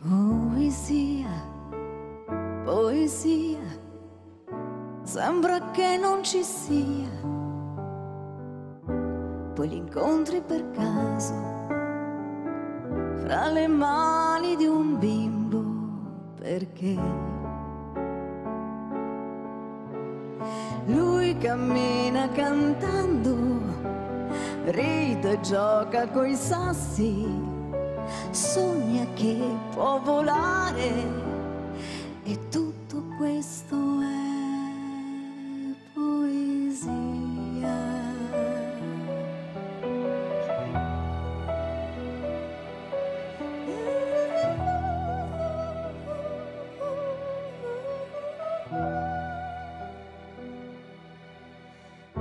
Poesia, poesia, sembra che non ci sia. Poi li incontri per caso, fra le mani di un bimbo, perché. Lui cammina cantando, ride e gioca coi sassi sogna che può volare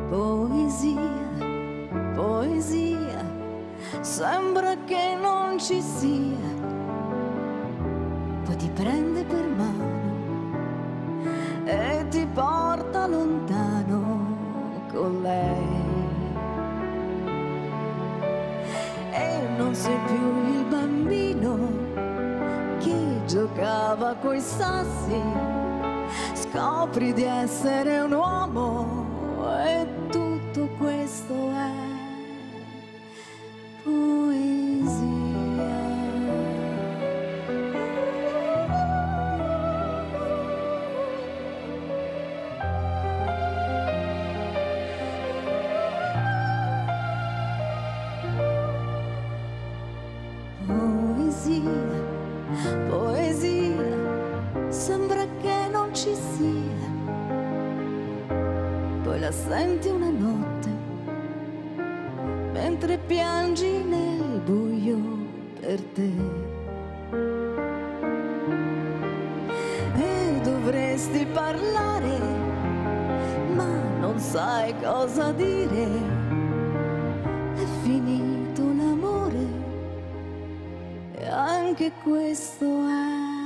Poesia, poesia, sembra che non ci sia, poi ti prende per mano e ti porta lontano con lei. E non sei più il bambino che giocava coi sassi, scopri di essere un uomo e tutto questo è Poesia, poesia, Poi la senti una notte, mentre piangi nel buio per te. E dovresti parlare, ma non sai cosa dire. È finito l'amore e anche questo è